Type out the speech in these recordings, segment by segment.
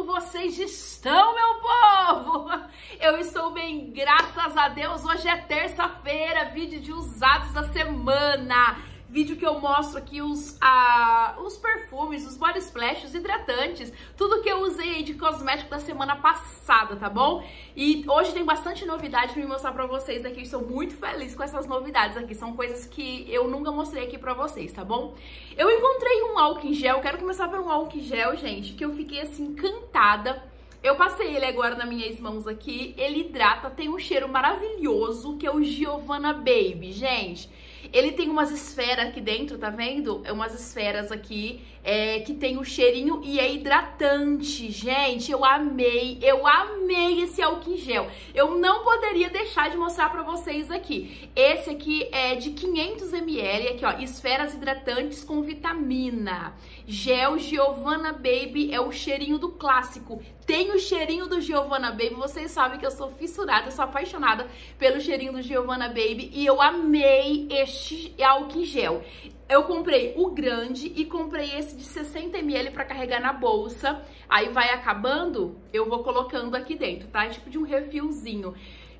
como vocês estão, meu povo? Eu estou bem, graças a Deus. Hoje é terça-feira, vídeo de usados da semana. Vídeo que eu mostro aqui os, ah, os perfumes, os body splash, os hidratantes, tudo que eu usei de cosmético da semana passada, tá bom? E hoje tem bastante novidade pra me mostrar pra vocês aqui, estou muito feliz com essas novidades aqui, são coisas que eu nunca mostrei aqui pra vocês, tá bom? Eu encontrei um álcool gel, quero começar por um álcool gel, gente, que eu fiquei assim encantada. Eu passei ele agora nas minhas mãos aqui, ele hidrata, tem um cheiro maravilhoso, que é o Giovanna Baby, gente. Ele tem umas esferas aqui dentro, tá vendo? É umas esferas aqui é, que tem o cheirinho e é hidratante. Gente, eu amei, eu amei esse álcool em gel. Eu não poderia deixar de mostrar pra vocês aqui. Esse aqui é de 500ml, aqui ó, esferas hidratantes com vitamina. Gel Giovanna Baby é o cheirinho do clássico. Tem o cheirinho do Giovanna Baby, vocês sabem que eu sou fissurada, eu sou apaixonada pelo cheirinho do Giovanna Baby e eu amei este álcool em gel. Eu comprei o grande e comprei esse de 60ml para carregar na bolsa. Aí vai acabando, eu vou colocando aqui dentro, tá? É tipo de um refilzinho.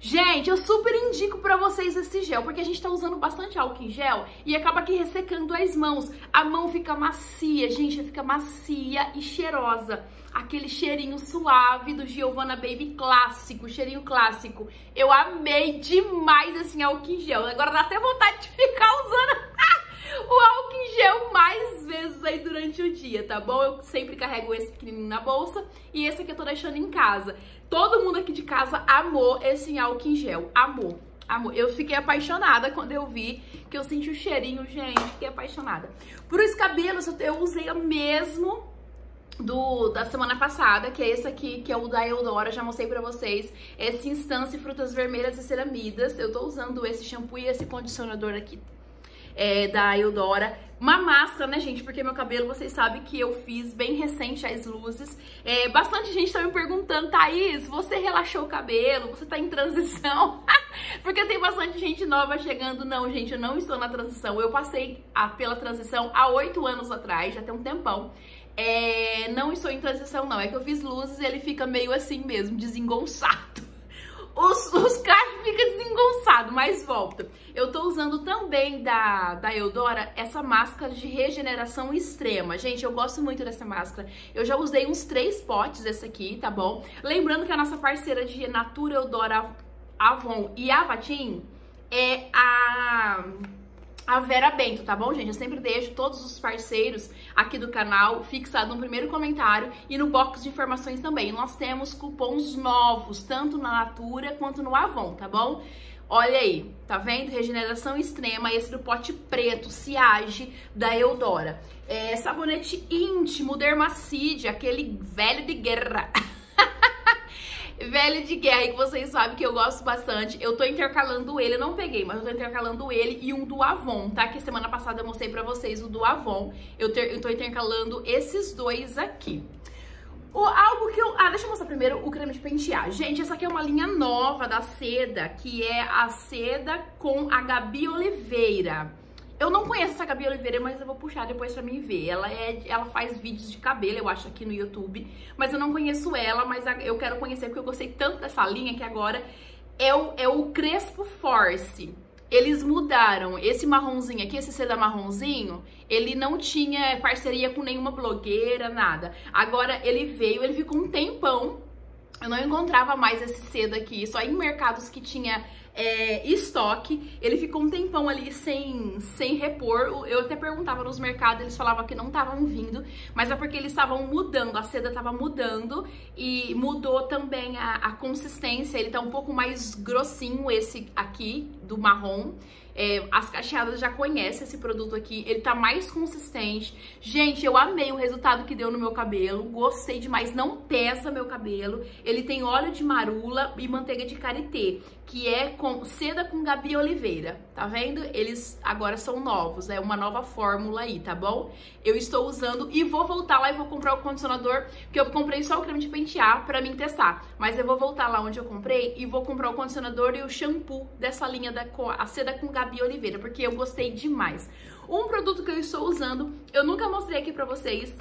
Gente, eu super indico pra vocês esse gel, porque a gente tá usando bastante álcool em gel e acaba aqui ressecando as mãos. A mão fica macia, gente, fica macia e cheirosa. Aquele cheirinho suave do Giovanna Baby clássico, cheirinho clássico. Eu amei demais esse álcool em gel. Agora dá até vontade de ficar usando o álcool em gel mais vezes aí durante o dia, tá bom? Eu sempre carrego esse pequenininho na bolsa e esse aqui eu tô deixando em casa. Todo mundo aqui de casa amou esse álcool em gel, amou. Amor, eu fiquei apaixonada quando eu vi, que eu senti o cheirinho, gente, fiquei apaixonada. Por os cabelos, eu usei o mesmo do, da semana passada, que é esse aqui, que é o da Eudora, já mostrei pra vocês. Esse Instância Frutas Vermelhas e Ceramidas. Eu tô usando esse shampoo e esse condicionador aqui é, da Eudora. Uma máscara, né, gente? Porque meu cabelo, vocês sabem que eu fiz bem recente as luzes. É, bastante gente tá me perguntando, Thaís, você relaxou o cabelo? Você tá em transição? Porque tem bastante gente nova chegando. Não, gente, eu não estou na transição. Eu passei a, pela transição há oito anos atrás, já tem um tempão. É, não estou em transição, não. É que eu fiz luzes e ele fica meio assim mesmo, desengonçado os, os cachos ficam desengonçados, mas volta. Eu tô usando também da, da Eudora essa máscara de regeneração extrema. Gente, eu gosto muito dessa máscara. Eu já usei uns três potes dessa aqui, tá bom? Lembrando que a nossa parceira de Natura Eudora Avon e Avatim é a a Vera Bento, tá bom, gente? Eu sempre deixo todos os parceiros aqui do canal fixado no primeiro comentário e no box de informações também. Nós temos cupons novos, tanto na Natura quanto no Avon, tá bom? Olha aí, tá vendo? Regeneração extrema, esse do pote preto, Ciage, da Eudora. É, sabonete íntimo, Dermacide, aquele velho de guerra. velho de guerra que vocês sabem que eu gosto bastante. Eu tô intercalando ele, eu não peguei, mas eu tô intercalando ele e um do Avon, tá? Que semana passada eu mostrei pra vocês o do Avon. Eu, ter, eu tô intercalando esses dois aqui. O, algo que eu... Ah, deixa eu mostrar primeiro o creme de pentear. Gente, essa aqui é uma linha nova da seda, que é a seda com a Gabi Oliveira. Eu não conheço essa Gabi Oliveira, mas eu vou puxar depois pra mim ver. Ela, é, ela faz vídeos de cabelo, eu acho, aqui no YouTube. Mas eu não conheço ela, mas eu quero conhecer porque eu gostei tanto dessa linha que agora é o, é o Crespo Force. Eles mudaram. Esse marronzinho aqui, esse seda marronzinho, ele não tinha parceria com nenhuma blogueira, nada. Agora ele veio, ele ficou um tempão. Eu não encontrava mais esse seda aqui, só em mercados que tinha é, estoque. Ele ficou um tempão ali sem, sem repor. Eu até perguntava nos mercados, eles falavam que não estavam vindo, mas é porque eles estavam mudando, a seda estava mudando e mudou também a, a consistência. Ele tá um pouco mais grossinho, esse aqui, do marrom. É, as cacheadas já conhecem esse produto aqui, ele tá mais consistente. Gente, eu amei o resultado que deu no meu cabelo, gostei demais, não pesa meu cabelo. Ele tem óleo de marula e manteiga de karité, que é com seda com Gabi Oliveira, tá vendo? Eles agora são novos, é uma nova fórmula aí, tá bom? Eu estou usando e vou voltar lá e vou comprar o condicionador, que eu comprei só o creme de pentear pra mim testar. Mas eu vou voltar lá onde eu comprei e vou comprar o condicionador e o shampoo dessa linha da a seda com Gabi Oliveira, porque eu gostei demais. Um produto que eu estou usando, eu nunca mostrei aqui pra vocês,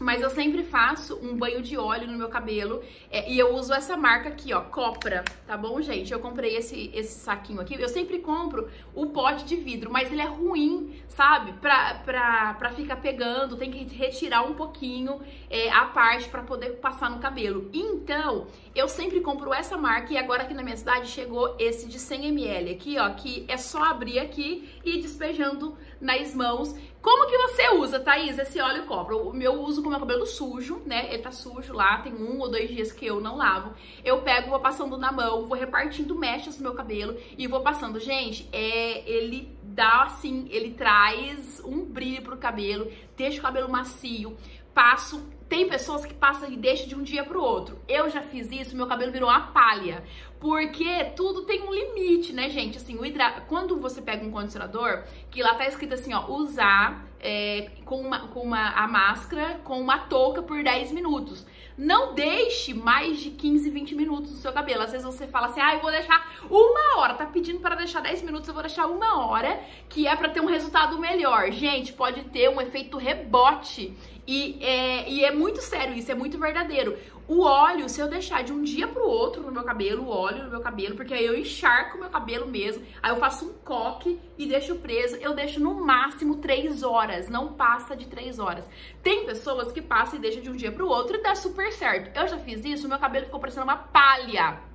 mas eu sempre faço um banho de óleo no meu cabelo é, e eu uso essa marca aqui, ó, Copra, tá bom, gente? Eu comprei esse, esse saquinho aqui, eu sempre compro o pote de vidro, mas ele é ruim, sabe? Pra, pra, pra ficar pegando, tem que retirar um pouquinho é, a parte pra poder passar no cabelo. Então, eu sempre compro essa marca e agora aqui na minha cidade chegou esse de 100ml aqui, ó, que é só abrir aqui e despejando nas mãos. Como que você usa, Thaís, esse óleo copra? O meu uso com meu cabelo sujo, né? Ele tá sujo lá, tem um ou dois dias que eu não lavo. Eu pego, vou passando na mão, vou repartindo mechas no meu cabelo e vou passando. Gente, é, ele dá assim, ele traz um brilho pro cabelo, deixa o cabelo macio, passo tem pessoas que passam e deixam de um dia pro outro. Eu já fiz isso, meu cabelo virou uma palha. Porque tudo tem um limite, né, gente? Assim, o hidra... quando você pega um condicionador, que lá tá escrito assim, ó, usar é, com, uma, com uma, a máscara com uma touca por 10 minutos. Não deixe mais de 15, 20 minutos no seu cabelo. Às vezes você fala assim, ah, eu vou deixar uma hora. Tá pedindo para deixar 10 minutos, eu vou deixar uma hora, que é para ter um resultado melhor. Gente, pode ter um efeito rebote e é, e é muito sério isso, é muito verdadeiro. O óleo, se eu deixar de um dia pro outro no meu cabelo, o óleo no meu cabelo, porque aí eu encharco o meu cabelo mesmo, aí eu faço um coque e deixo preso, eu deixo no máximo 3 horas, não passa de 3 horas. Tem pessoas que passam e deixam de um dia pro outro e dá super certo. Eu já fiz isso, meu cabelo ficou parecendo uma palha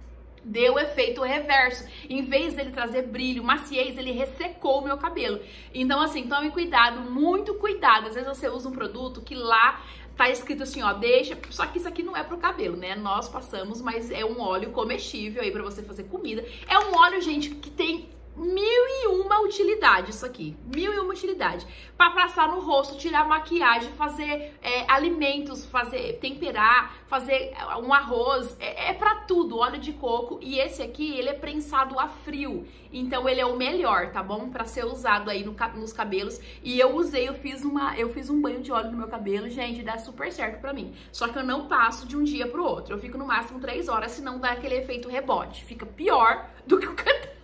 deu efeito reverso. Em vez dele trazer brilho, maciez, ele ressecou o meu cabelo. Então, assim, tome cuidado, muito cuidado. Às vezes você usa um produto que lá tá escrito assim, ó, deixa. Só que isso aqui não é pro cabelo, né? Nós passamos, mas é um óleo comestível aí para você fazer comida. É um óleo, gente, que tem mil e uma utilidade isso aqui, mil e uma utilidade. Para passar no rosto, tirar maquiagem, fazer é, alimentos, fazer temperar, fazer é, um arroz, é, é para tudo, óleo de coco. E esse aqui, ele é prensado a frio, então ele é o melhor, tá bom? Para ser usado aí no, nos cabelos. E eu usei, eu fiz uma, eu fiz um banho de óleo no meu cabelo, gente, dá super certo para mim. Só que eu não passo de um dia pro outro, eu fico no máximo três horas, senão dá aquele efeito rebote, fica pior do que o cantar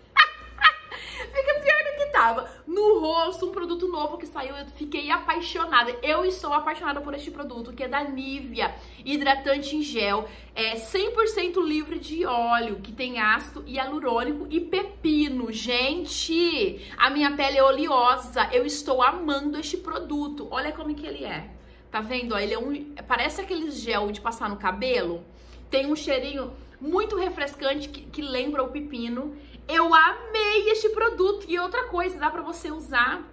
Fica pior do que tava. No rosto, um produto novo que saiu, eu fiquei apaixonada. Eu estou apaixonada por este produto, que é da Nivea, hidratante em gel, é 100% livre de óleo, que tem ácido hialurônico e pepino. Gente, a minha pele é oleosa, eu estou amando este produto. Olha como que ele é. Tá vendo? Ele é um, parece aqueles gel de passar no cabelo. Tem um cheirinho muito refrescante que, que lembra o pepino. Eu amei este produto. E outra coisa, dá pra você usar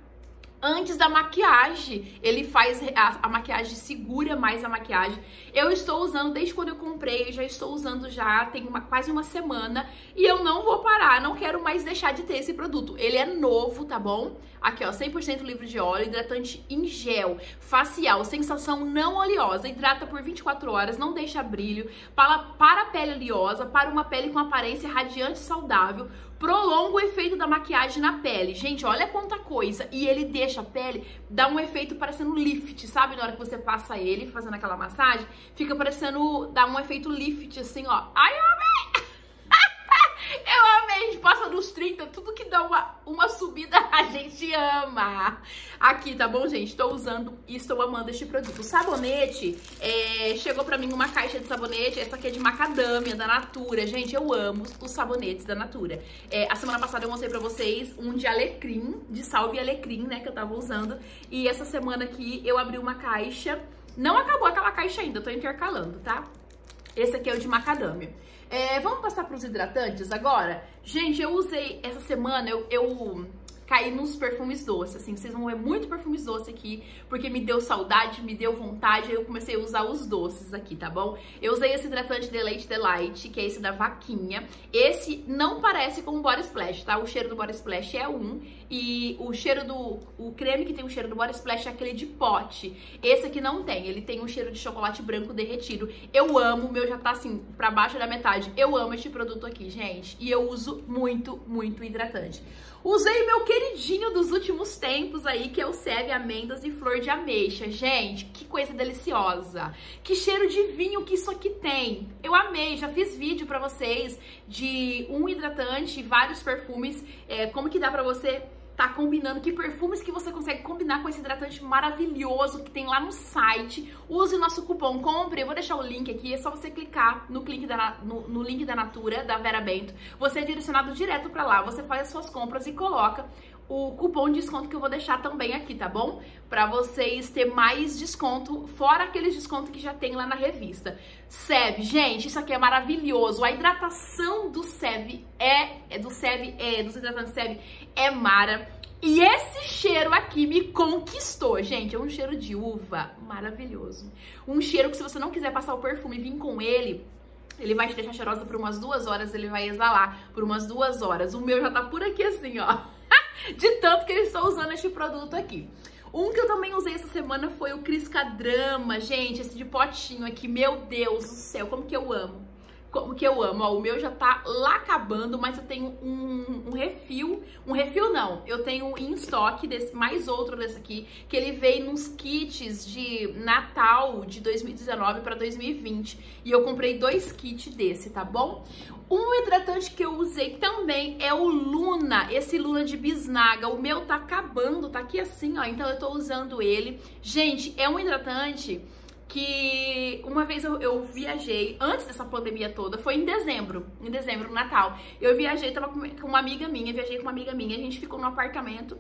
antes da maquiagem. Ele faz a, a, maquiagem, segura mais a maquiagem. Eu estou usando desde quando eu comprei, já estou usando já tem uma, quase uma semana e eu não vou parar, não quero mais deixar de ter esse produto. Ele é novo, tá bom? Aqui, ó, 100% livre de óleo, hidratante em gel, facial, sensação não oleosa, hidrata por 24 horas, não deixa brilho, para, para a pele oleosa, para uma pele com aparência radiante e saudável, prolonga o efeito da maquiagem na pele. Gente, olha quanta coisa. E ele deixa a pele, dá um efeito parecendo lift, sabe? Na hora que você passa ele fazendo aquela massagem, fica parecendo, dá um efeito lift, assim, ó. Ai, amei! Gente passa dos 30, tudo que dá uma, uma subida a gente ama. Aqui, tá bom, gente? Estou usando e estou amando este produto. O sabonete, é, chegou pra mim uma caixa de sabonete, essa aqui é de macadâmia, da Natura. Gente, eu amo os sabonetes da Natura. É, a semana passada eu mostrei pra vocês um de alecrim, de salve alecrim, né, que eu tava usando. E essa semana aqui eu abri uma caixa, não acabou aquela caixa ainda, tô intercalando, tá? Esse aqui é o de macadâmia. É, vamos passar para os hidratantes agora? Gente, eu usei essa semana, eu, eu cair nos perfumes doces, assim, vocês vão ver muito perfumes doces aqui, porque me deu saudade, me deu vontade, aí eu comecei a usar os doces aqui, tá bom? Eu usei esse hidratante Deleite Delight, que é esse da vaquinha, esse não parece com o Body Splash, tá? O cheiro do Body Splash é um, e o cheiro do, o creme que tem o cheiro do Body Splash é aquele de pote, esse aqui não tem, ele tem um cheiro de chocolate branco derretido, eu amo, o meu já tá assim, pra baixo da metade, eu amo este produto aqui, gente, e eu uso muito, muito hidratante. Usei meu queridinho dos últimos tempos aí, que é o Seve Amêndoas e Flor de Ameixa. Gente, que coisa deliciosa. Que cheiro de vinho que isso aqui tem. Eu amei, já fiz vídeo pra vocês de um hidratante, vários perfumes, é, como que dá pra você tá combinando, que perfumes que você consegue combinar com esse hidratante maravilhoso que tem lá no site. Use o nosso cupom COMPRE, eu vou deixar o link aqui, é só você clicar no, link da, no, no link da Natura, da Vera Bento. Você é direcionado direto para lá, você faz as suas compras e coloca o cupom de desconto que eu vou deixar também aqui, tá bom? Para vocês ter mais desconto, fora aqueles descontos que já tem lá na revista. Seve, gente, isso aqui é maravilhoso. A hidratação do Seve é, é do Seve, é, dos hidratantes Seve é mara. E esse cheiro aqui me conquistou, gente. É um cheiro de uva maravilhoso. Um cheiro que se você não quiser passar o perfume e vir com ele, ele vai te deixar cheirosa por umas duas horas, ele vai exalar por umas duas horas. O meu já tá por aqui assim, ó de tanto que eles estão usando este produto aqui. Um que eu também usei essa semana foi o Crisca Drama, gente, esse de potinho aqui, meu Deus do céu, como que eu amo como que eu amo. Ó, o meu já tá lá acabando, mas eu tenho um, um refil. Um refil não, eu tenho em estoque desse, mais outro desse aqui, que ele veio nos kits de Natal de 2019 para 2020. E eu comprei dois kits desse, tá bom? Um hidratante que eu usei também é o Luna, esse Luna de bisnaga. O meu tá acabando, tá aqui assim, ó, então eu tô usando ele. Gente, é um hidratante que uma vez eu, eu, viajei, antes dessa pandemia toda, foi em dezembro, em dezembro, Natal. Eu viajei, tava com uma amiga minha, viajei com uma amiga minha, a gente ficou no apartamento.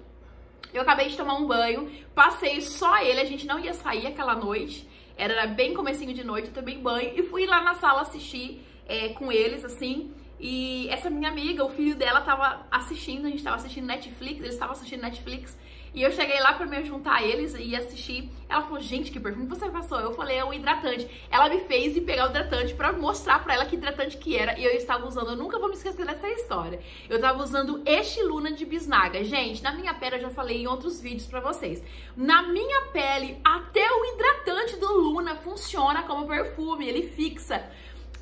Eu acabei de tomar um banho, passei só ele, a gente não ia sair aquela noite, era bem comecinho de noite, eu tomei banho e fui lá na sala assistir é, com eles, assim. E essa minha amiga, o filho dela tava assistindo, a gente tava assistindo Netflix, eles estavam assistindo Netflix. E eu cheguei lá pra me juntar a eles e assistir. Ela falou, gente, que perfume você passou? Eu falei, é o hidratante. Ela me fez ir pegar o hidratante pra mostrar pra ela que hidratante que era. E eu estava usando, eu nunca vou me esquecer dessa história. Eu tava usando este Luna de bisnaga. Gente, na minha pele, eu já falei em outros vídeos pra vocês. Na minha pele, até o hidratante do Luna funciona como perfume. Ele fixa.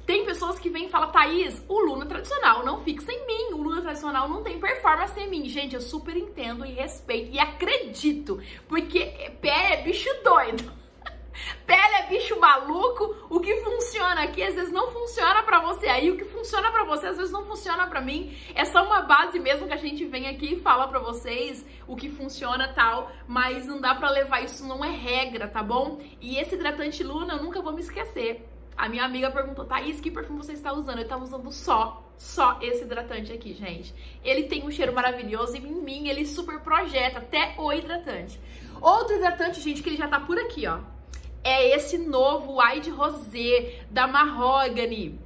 Tem pessoas que vêm e falam, Thaís, o Luna tradicional não fixa em mim, o Luna tradicional não tem performance em mim. Gente, eu super entendo e respeito e acredito, porque pele é bicho doido. Pele é bicho maluco, o que funciona aqui às vezes não funciona para você aí, o que funciona para você às vezes não funciona para mim. É só uma base mesmo que a gente vem aqui e fala para vocês o que funciona tal, mas não dá para levar isso não é regra, tá bom? E esse hidratante Luna eu nunca vou me esquecer. A minha amiga perguntou, Thaís, que perfume você está usando? Eu estava usando só, só esse hidratante aqui, gente. Ele tem um cheiro maravilhoso e em mim ele super projeta até o hidratante. Outro hidratante, gente, que ele já tá por aqui, ó. É esse novo Wide Rosé da Mahogany.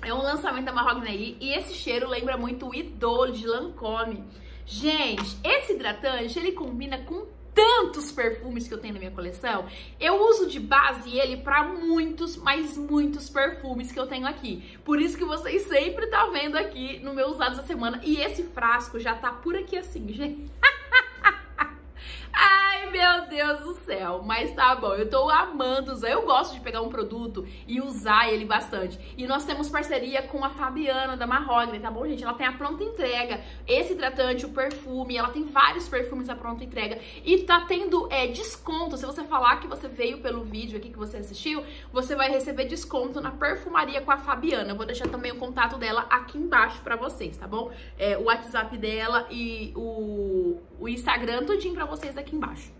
É um lançamento da Mahogany aí. E esse cheiro lembra muito o Idol de Lancôme. Gente, esse hidratante, ele combina com tantos perfumes que eu tenho na minha coleção, eu uso de base ele para muitos, mas muitos perfumes que eu tenho aqui. Por isso que vocês sempre tá vendo aqui no meu usados da semana. E esse frasco já tá por aqui assim, gente. meu Deus do céu. Mas tá bom, eu tô amando usar. Eu gosto de pegar um produto e usar ele bastante. E nós temos parceria com a Fabiana da Mahogany, tá bom, gente? Ela tem a pronta entrega, esse hidratante, o perfume, ela tem vários perfumes à pronta entrega. E tá tendo é, desconto. Se você falar que você veio pelo vídeo aqui que você assistiu, você vai receber desconto na perfumaria com a Fabiana. Eu vou deixar também o contato dela aqui embaixo pra vocês, tá bom? É, o WhatsApp dela e o, o Instagram, tudinho pra vocês aqui embaixo.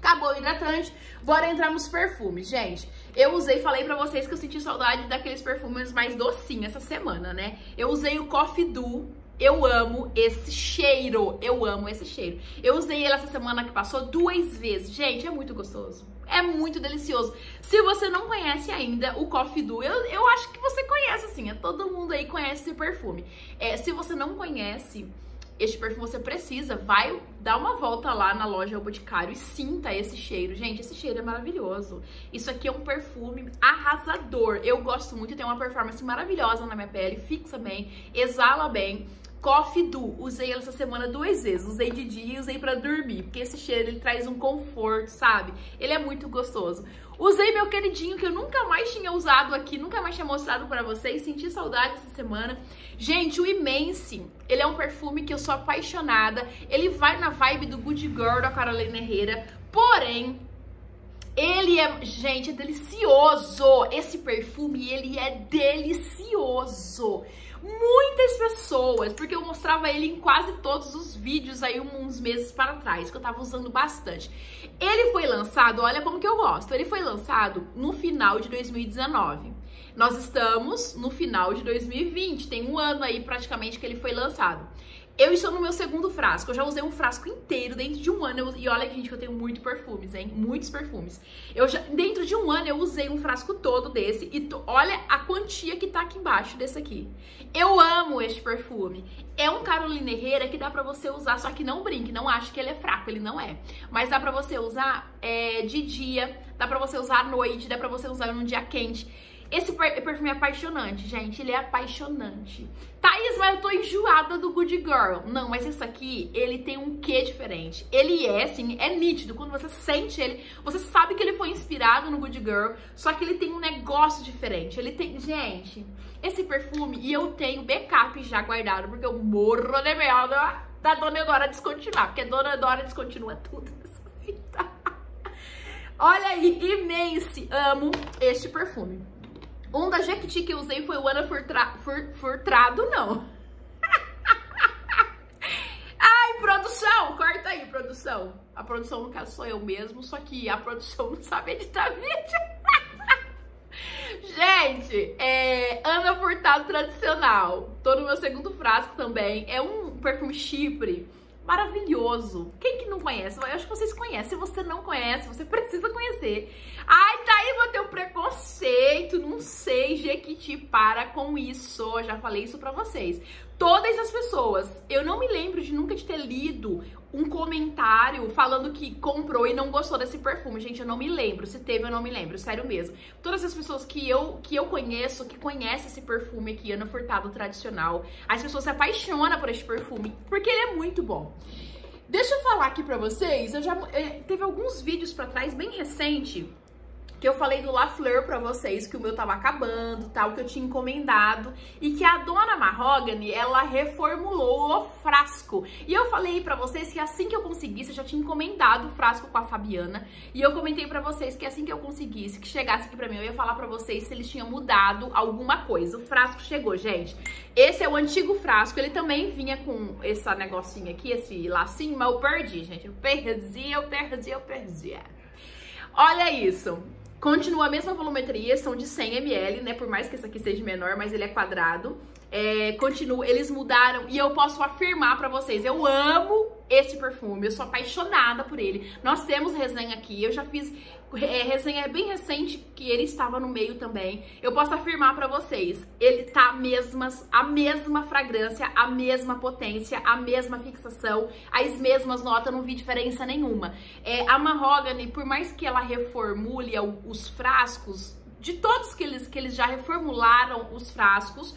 Acabou o hidratante, bora entrar nos perfumes, gente. Eu usei, falei pra vocês que eu senti saudade daqueles perfumes mais docinhos essa semana, né? Eu usei o Coffee Do, eu amo esse cheiro, eu amo esse cheiro. Eu usei ele essa semana que passou duas vezes. Gente, é muito gostoso. É muito delicioso. Se você não conhece ainda o Coffee Do, eu, eu acho que você conhece, assim. É, todo mundo aí conhece esse perfume. É, se você não conhece este perfume você precisa, vai dar uma volta lá na loja Boticário e sinta esse cheiro. Gente, esse cheiro é maravilhoso. Isso aqui é um perfume arrasador. Eu gosto muito, tem uma performance maravilhosa na minha pele, fixa bem, exala bem. Coffee Do, usei ela essa semana duas vezes, usei de dia e usei pra dormir, porque esse cheiro ele traz um conforto, sabe? Ele é muito gostoso. Usei meu queridinho que eu nunca mais tinha usado aqui, nunca mais tinha mostrado pra vocês, senti saudade essa semana. Gente, o Immense, ele é um perfume que eu sou apaixonada, ele vai na vibe do Good Girl da Carolina Herrera, porém, ele é, gente, é delicioso. Esse perfume, ele é delicioso. Muitas pessoas, porque eu mostrava ele em quase todos os vídeos aí uns meses para trás, que eu tava usando bastante. Ele foi lançado, olha como que eu gosto, ele foi lançado no final de 2019. Nós estamos no final de 2020, tem um ano aí praticamente que ele foi lançado. Eu estou no meu segundo frasco. Eu já usei um frasco inteiro dentro de um ano. Eu, e olha, gente, que eu tenho muitos perfumes, hein? Muitos perfumes. Eu já, dentro de um ano, eu usei um frasco todo desse. E olha a quantia que tá aqui embaixo desse aqui. Eu amo este perfume. É um Carolina Herrera que dá pra você usar, só que não brinque, não acho que ele é fraco, ele não é. Mas dá pra você usar é, de dia, dá pra você usar à noite, dá pra você usar num dia quente. Esse perfume é apaixonante, gente. Ele é apaixonante. Thaís, mas eu tô enjoada do Good Girl. Não, mas esse aqui, ele tem um quê diferente. Ele é, assim, é nítido. Quando você sente ele, você sabe que ele foi inspirado no Good Girl, só que ele tem um negócio diferente. Ele tem... Gente, esse perfume, e eu tenho backup já guardado, porque eu morro de medo da Dona Dora descontinuar, porque Dona Dora descontinua tudo nessa vida. Olha aí, imense, amo este perfume. Um da Jequiti que eu usei foi o Ana Furtra, Fur, Furtrado, não. Ai, produção! Corta aí, produção. A produção, no caso, sou eu mesmo, só que a produção não sabe editar vídeo. Gente, é Ana Furtado tradicional. Tô no meu segundo frasco também. É um perfume chipre maravilhoso. Quem que não conhece? Eu acho que vocês conhecem. Se você não conhece, você precisa conhecer. Ai, tá aí vou ter um preconceito. Não sei, Jequiti, para com isso. Eu já falei isso pra vocês. Todas as pessoas, eu não me lembro de nunca de ter lido um comentário falando que comprou e não gostou desse perfume. Gente, eu não me lembro. Se teve, eu não me lembro. Sério mesmo. Todas as pessoas que eu, que eu conheço, que conhecem esse perfume aqui, Ana Furtado tradicional, as pessoas se apaixonam por esse perfume, porque ele é muito bom. Deixa eu falar aqui pra vocês, eu já... Eh, teve alguns vídeos pra trás, bem recente, que eu falei do La Fleur pra vocês, que o meu tava acabando, tal, que eu tinha encomendado, e que a dona Mahogany, ela reformulou o frasco. E eu falei pra vocês que assim que eu conseguisse, eu já tinha encomendado o frasco com a Fabiana, e eu comentei pra vocês que assim que eu conseguisse, que chegasse aqui pra mim, eu ia falar pra vocês se eles tinham mudado alguma coisa. O frasco chegou, gente. Esse é o antigo frasco, ele também vinha com esse negocinho aqui, esse lacinho, mas eu perdi, gente. Eu perdi, eu perdi, eu perdi. Olha isso. Continua a mesma volumetria, são de 100 ml, né? Por mais que esse aqui seja menor, mas ele é quadrado. É, continua, eles mudaram e eu posso afirmar para vocês, eu amo esse perfume, eu sou apaixonada por ele. Nós temos resenha aqui, eu já fiz é, resenha bem recente que ele estava no meio também. Eu posso afirmar para vocês, ele tá mesmas, a mesma fragrância, a mesma potência, a mesma fixação, as mesmas notas, não vi diferença nenhuma. É, a Mahogany, por mais que ela reformule os frascos, de todos que eles, que eles já reformularam os frascos,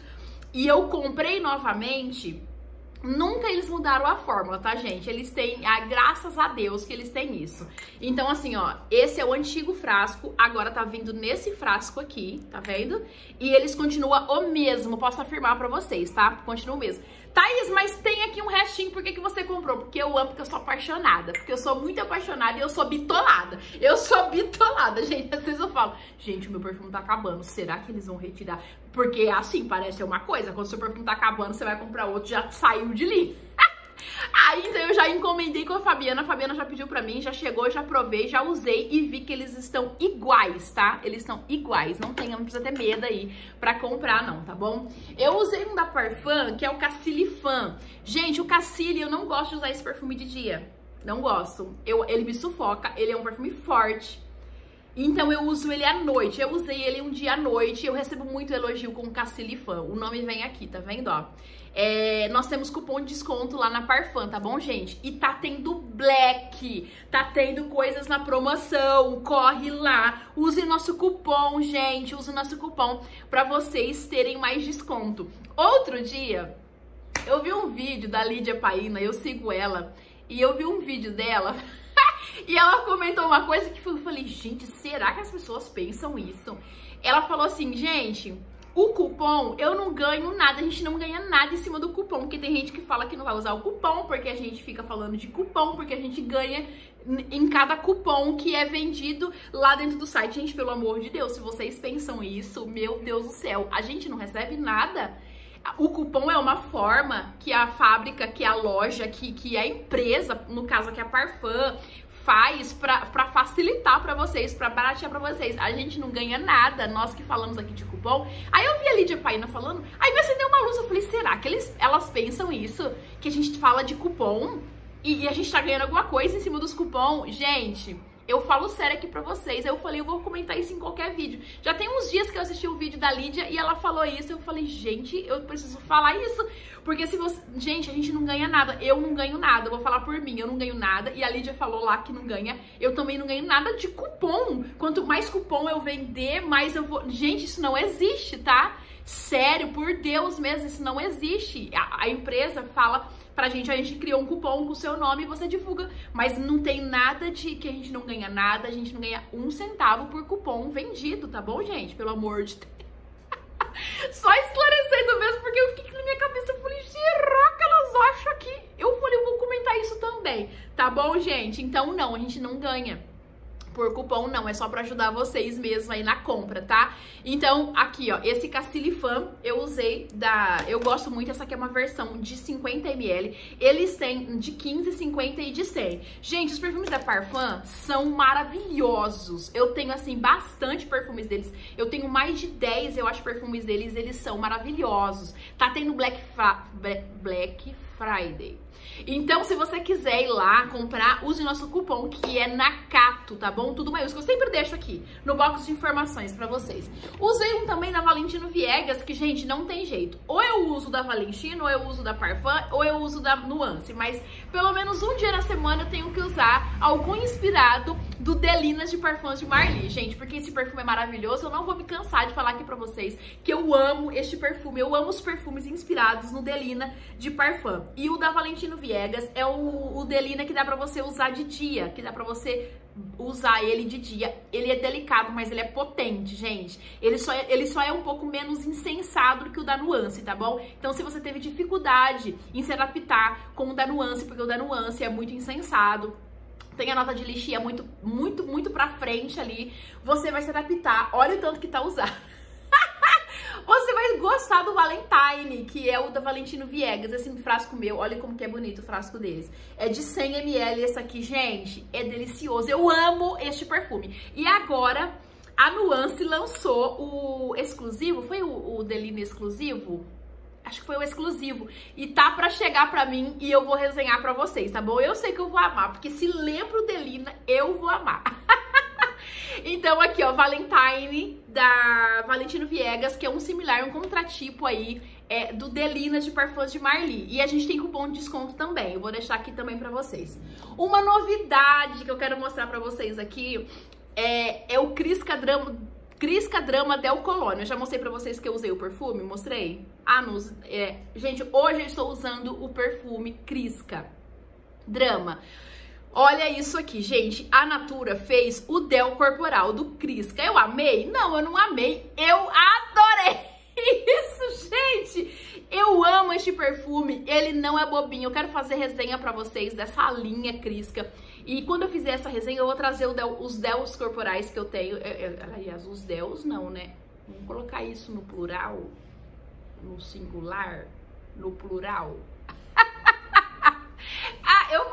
e eu comprei novamente, Nunca eles mudaram a fórmula, tá, gente? Eles têm, ah, graças a Deus que eles têm isso. Então, assim, ó, esse é o antigo frasco, agora tá vindo nesse frasco aqui, tá vendo? E eles continuam o mesmo, posso afirmar pra vocês, tá? Continua o mesmo. Thaís, mas tem aqui um restinho, por que, que você comprou? Porque eu amo, porque eu sou apaixonada. Porque eu sou muito apaixonada e eu sou bitolada. Eu sou bitolada, gente. Às vezes eu falo, gente, o meu perfume tá acabando. Será que eles vão retirar? Porque assim, parece uma coisa. Quando o seu perfume tá acabando, você vai comprar outro, já saiu de linha. Então eu já encomendei com a Fabiana, a Fabiana já pediu pra mim, já chegou, já provei, já usei e vi que eles estão iguais, tá? Eles estão iguais, não tenha, não precisa ter medo aí pra comprar não, tá bom? Eu usei um da Parfum, que é o Cassili Fan. Gente, o Cassili, eu não gosto de usar esse perfume de dia, não gosto. Eu, ele me sufoca, ele é um perfume forte, então eu uso ele à noite. Eu usei ele um dia à noite. Eu recebo muito elogio com Cacilifan. O nome vem aqui, tá vendo, ó? É, nós temos cupom de desconto lá na Parfum, tá bom, gente? E tá tendo black, tá tendo coisas na promoção, corre lá, use nosso cupom, gente, use nosso cupom pra vocês terem mais desconto. Outro dia, eu vi um vídeo da Lídia Paina, eu sigo ela, e eu vi um vídeo dela E ela comentou uma coisa que eu falei, gente, será que as pessoas pensam isso? Ela falou assim, gente, o cupom, eu não ganho nada, a gente não ganha nada em cima do cupom, porque tem gente que fala que não vai usar o cupom, porque a gente fica falando de cupom, porque a gente ganha em cada cupom que é vendido lá dentro do site. Gente, pelo amor de Deus, se vocês pensam isso, meu Deus do céu, a gente não recebe nada O cupom é uma forma que a fábrica, que a loja, que, que a empresa, no caso aqui a Parfum, faz para facilitar para vocês, para baratear para vocês. A gente não ganha nada, nós que falamos aqui de cupom. Aí eu vi a Lídia Paina falando, aí me acendeu uma luz, eu falei, será que eles, elas pensam isso? Que a gente fala de cupom e, e a gente tá ganhando alguma coisa em cima dos cupom? Gente... Eu falo sério aqui pra vocês. Eu falei, eu vou comentar isso em qualquer vídeo. Já tem uns dias que eu assisti o um vídeo da Lídia e ela falou isso. Eu falei, gente, eu preciso falar isso. Porque se você. Gente, a gente não ganha nada. Eu não ganho nada. Eu vou falar por mim, eu não ganho nada. E a Lídia falou lá que não ganha. Eu também não ganho nada de cupom. Quanto mais cupom eu vender, mais eu vou. Gente, isso não existe, tá? Sério, por Deus mesmo, isso não existe. A, a empresa fala pra gente, a gente criou um cupom com o seu nome e você divulga. Mas não tem nada de que a gente não ganha nada, a gente não ganha um centavo por cupom vendido, tá bom, gente? Pelo amor de Deus. Só esclarecendo mesmo, porque eu fiquei na minha cabeça, eu falei, que elas acham que... Eu falei, eu vou comentar isso também, tá bom, gente? Então, não, a gente não ganha por cupom, não, é só para ajudar vocês mesmo aí na compra, tá? Então, aqui, ó, esse Cacilifan eu usei da... Eu gosto muito, essa aqui é uma versão de 50ml. Eles têm de 15, 50 e de 100. Gente, os perfumes da Parfum são maravilhosos. Eu tenho, assim, bastante perfumes deles. Eu tenho mais de 10, eu acho, perfumes deles. Eles são maravilhosos. Tá tendo Black, Fra... Black Friday. Então, se você quiser ir lá comprar, use nosso cupom que é NACATO, tá bom? Tudo maiúsculo. Eu sempre deixo aqui no box de informações pra vocês. Usei um também da Valentino Viegas, que, gente, não tem jeito. Ou eu uso da Valentino, ou eu uso da Parfum, ou eu uso da Nuance. Mas pelo menos um dia na semana eu tenho que usar algum inspirado do Delinas de Parfums de Marli, gente. Porque esse perfume é maravilhoso. Eu não vou me cansar de falar aqui pra vocês que eu amo este perfume. Eu amo os perfumes inspirados no Delina de Parfum. E o da Valentino Viegas é o, o Delina que dá pra você usar de dia, que dá pra você usar ele de dia. Ele é delicado, mas ele é potente, gente. Ele só, é, ele só é um pouco menos insensado do que o da Nuance, tá bom? Então, se você teve dificuldade em se adaptar com o da Nuance, porque o da Nuance é muito insensado, tem a nota de lixia muito, muito, muito pra frente ali, você vai se adaptar. Olha o tanto que tá usado. Você vai gostar do Valentine, que é o da Valentino Viegas, esse frasco meu. Olha como que é bonito o frasco deles. É de 100ml esse aqui, gente. É delicioso. Eu amo este perfume. E agora, a Nuance lançou o exclusivo. Foi o, o Delino exclusivo? Acho que foi o exclusivo. E tá pra chegar pra mim e eu vou resenhar pra vocês, tá bom? Eu sei que eu vou amar, porque se lembro Delina, eu vou amar. Então aqui, ó, Valentine da Valentino Viegas, que é um similar, um contratipo aí é, do Delinas de Parfums de Marli. E a gente tem cupom de desconto também, eu vou deixar aqui também pra vocês. Uma novidade que eu quero mostrar pra vocês aqui é, é o Crisca Drama... Crisca Drama Del Colônia. Eu já mostrei pra vocês que eu usei o perfume, mostrei? Ah, nos, é, gente, hoje eu estou usando o perfume Crisca Drama. Olha isso aqui, gente. A Natura fez o Del Corporal do Crisca. Eu amei? Não, eu não amei. Eu adorei isso, gente. Eu amo este perfume. Ele não é bobinho. Eu quero fazer resenha pra vocês dessa linha Crisca. E quando eu fizer essa resenha, eu vou trazer Del, os Dels corporais que eu tenho. aliás, os Dels não, né? Vamos colocar isso no plural, no singular, no plural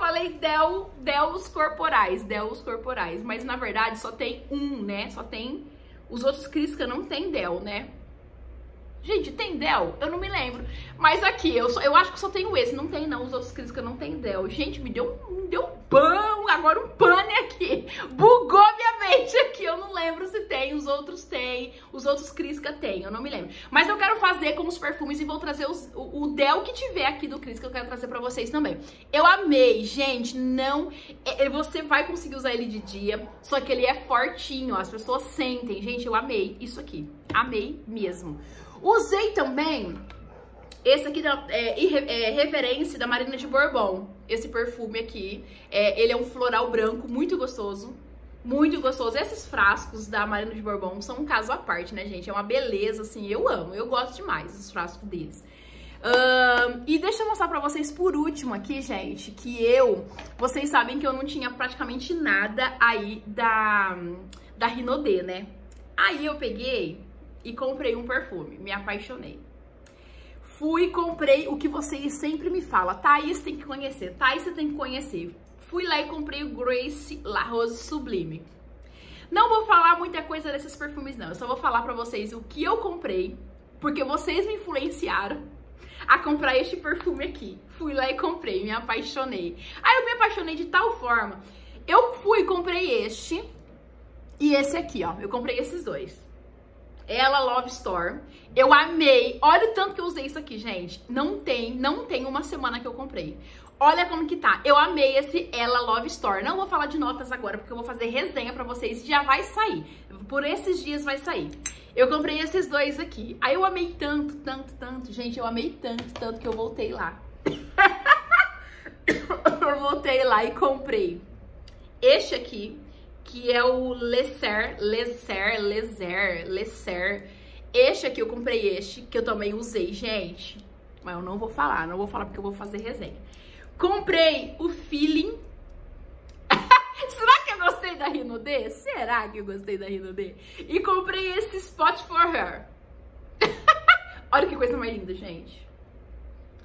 falei del, dels corporais, dels corporais, mas na verdade só tem um, né? Só tem. Os outros Crisca não tem del, né? Gente, tem Del? Eu não me lembro. Mas aqui, eu, só, eu acho que só tenho esse. Não tem, não. Os outros críticos não tem Del. Gente, me deu, me deu um pão. Agora um pane aqui. Bugou minha mente aqui. Eu não lembro se tem. Os Os outros Crisca tem. Eu não me lembro. Mas eu quero fazer com os perfumes e vou trazer os, o, o Del que tiver aqui do Crisca. Eu quero trazer pra vocês também. Eu amei, gente. Não... É, é, você vai conseguir usar ele de dia. Só que ele é fortinho. As pessoas sentem. Gente, eu amei isso aqui. Amei mesmo. Usei também esse aqui é, é, referência da Marina de Bourbon. Esse perfume aqui. É, ele é um floral branco muito gostoso. Muito gostoso. Esses frascos da Marina de Bourbon são um caso à parte, né, gente? É uma beleza, assim. Eu amo. Eu gosto demais dos frascos deles. Um, e deixa eu mostrar pra vocês por último aqui, gente, que eu... Vocês sabem que eu não tinha praticamente nada aí da, da Rinodê, né? Aí eu peguei e comprei um perfume. Me apaixonei. Fui e comprei o que vocês sempre me falam. Thaís tem que conhecer, Thaís você tem que conhecer. Fui lá e comprei o Grace La Rose Sublime. Não vou falar muita coisa desses perfumes não, eu só vou falar pra vocês o que eu comprei, porque vocês me influenciaram a comprar este perfume aqui. Fui lá e comprei, me apaixonei. Aí eu me apaixonei de tal forma, eu fui e comprei este e esse aqui, ó. Eu comprei esses dois. Ela Love Store. Eu amei. Olha o tanto que eu usei isso aqui, gente. Não tem, não tem uma semana que eu comprei. Olha como que tá. Eu amei esse Ela Love Store. Não vou falar de notas agora, porque eu vou fazer resenha pra vocês já vai sair. Por esses dias vai sair. Eu comprei esses dois aqui. Aí eu amei tanto, tanto, tanto. Gente, eu amei tanto, tanto que eu voltei lá. eu voltei lá e comprei este aqui, que é o Lesser, Lesser, Lesser, Lesser. Este aqui eu comprei este, que eu também usei, gente. Mas eu não vou falar, não vou falar porque eu vou fazer resenha. Comprei o Feeling. Será que eu gostei da Rino D? Será que eu gostei da Rino D? E comprei esse Spot for Her. Olha que coisa mais linda, gente.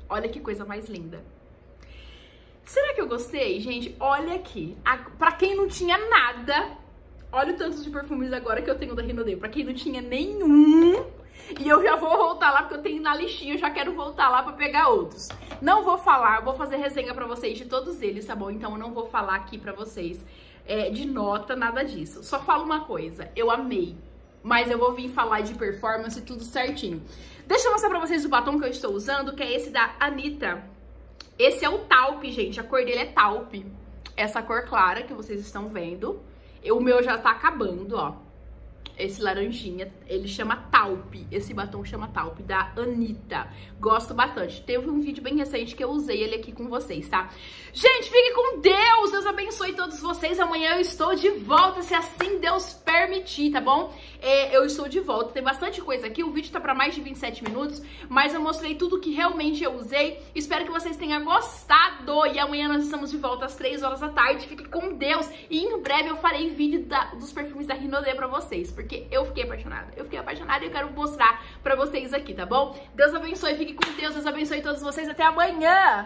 Olha que coisa mais linda. Será que eu gostei? Gente, olha aqui. A, pra quem não tinha nada, olha o tanto de perfumes agora que eu tenho da Renaudet. Pra quem não tinha nenhum, e eu já vou voltar lá, porque eu tenho na listinha, eu já quero voltar lá pra pegar outros. Não vou falar, vou fazer resenha pra vocês de todos eles, tá bom? Então eu não vou falar aqui pra vocês é, de nota, nada disso. Só falo uma coisa, eu amei. Mas eu vou vir falar de performance tudo certinho. Deixa eu mostrar pra vocês o batom que eu estou usando, que é esse da Anitta. Esse é o taupe, gente. A cor dele é taupe. Essa cor clara que vocês estão vendo. O meu já tá acabando, ó. Esse laranjinha, ele chama Taupe. Esse batom chama Taupe, da Anitta. Gosto bastante. Teve um vídeo bem recente que eu usei ele aqui com vocês, tá? Gente, fique com Deus! Deus abençoe todos vocês. Amanhã eu estou de volta, se assim Deus permitir, tá bom? É, eu estou de volta. Tem bastante coisa aqui. O vídeo tá pra mais de 27 minutos, mas eu mostrei tudo que realmente eu usei. Espero que vocês tenham gostado. E amanhã nós estamos de volta às 3 horas da tarde. Fique com Deus. E em breve eu farei vídeo da, dos perfumes da Rinodê pra vocês, porque eu fiquei apaixonada. Eu fiquei apaixonada e eu quero mostrar pra vocês aqui, tá bom? Deus abençoe, fique com Deus. Deus abençoe todos vocês. Até amanhã!